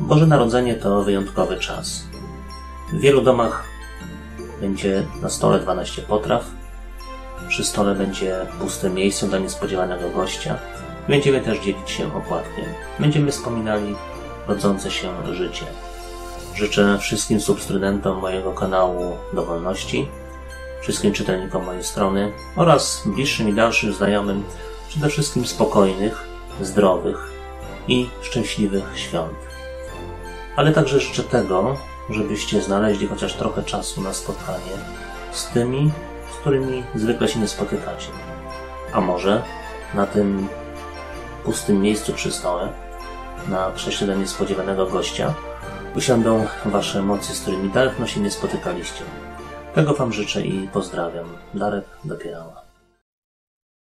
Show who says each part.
Speaker 1: Boże Narodzenie to wyjątkowy czas. W wielu domach będzie na stole 12 potraw, przy stole będzie puste miejsce dla niespodziewanego gościa. Będziemy też dzielić się opłatkiem. Będziemy wspominali rodzące się życie. Życzę wszystkim subskrybentom mojego kanału dowolności, wszystkim czytelnikom mojej strony oraz bliższym i dalszym znajomym przede wszystkim spokojnych, zdrowych i szczęśliwych świąt. Ale także życzę tego, żebyście znaleźli chociaż trochę czasu na spotkanie z tymi, z którymi zwykle się nie spotykacie. A może na tym pustym miejscu przy stole, na krześle niespodziewanego gościa, usiądą wasze emocje, z którymi dawno się nie spotykaliście. Tego wam życzę i pozdrawiam. Darek Dopierała.